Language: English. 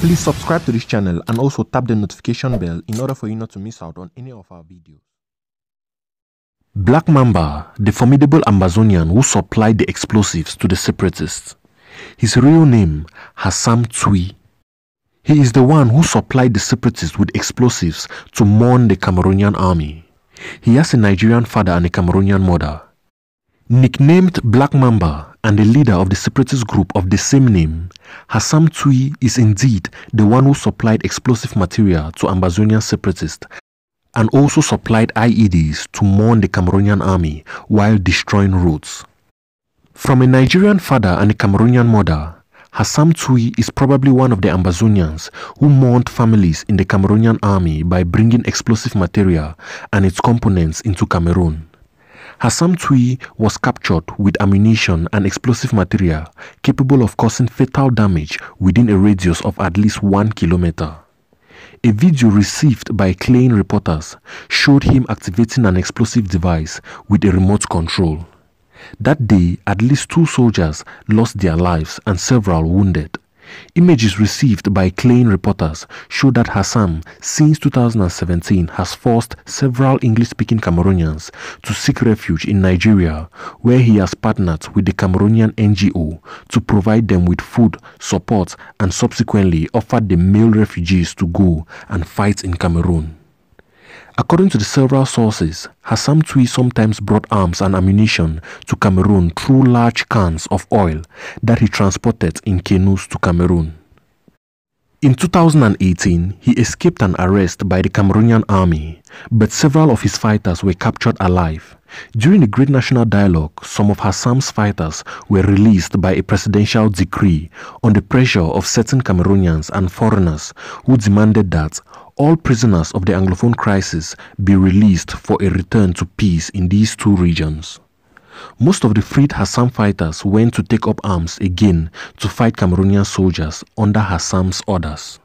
Please subscribe to this channel and also tap the notification bell in order for you not to miss out on any of our videos. Black Mamba, the formidable Ambazonian who supplied the explosives to the separatists. His real name, Hassam Tui. He is the one who supplied the separatists with explosives to mourn the Cameroonian army. He has a Nigerian father and a Cameroonian mother. Nicknamed Black Mamba and the leader of the separatist group of the same name, Hassam Tui is indeed the one who supplied explosive material to Ambazonian separatists and also supplied IEDs to mourn the Cameroonian army while destroying roads. From a Nigerian father and a Cameroonian mother, Hassam Tui is probably one of the Ambazonians who mourned families in the Cameroonian army by bringing explosive material and its components into Cameroon. Hassam Tui was captured with ammunition and explosive material capable of causing fatal damage within a radius of at least one kilometer. A video received by Klein reporters showed him activating an explosive device with a remote control. That day, at least two soldiers lost their lives and several wounded. Images received by Klein reporters show that Hassam, since 2017, has forced several English-speaking Cameroonians to seek refuge in Nigeria, where he has partnered with the Cameroonian NGO to provide them with food, support, and subsequently offered the male refugees to go and fight in Cameroon. According to the several sources, Hassam Tui sometimes brought arms and ammunition to Cameroon through large cans of oil that he transported in canoes to Cameroon. In 2018, he escaped an arrest by the Cameroonian army, but several of his fighters were captured alive. During the Great National Dialogue, some of Hassam's fighters were released by a presidential decree on the pressure of certain Cameroonians and foreigners who demanded that all prisoners of the Anglophone crisis be released for a return to peace in these two regions. Most of the freed Hassam fighters went to take up arms again to fight Cameroonian soldiers under Hassam's orders.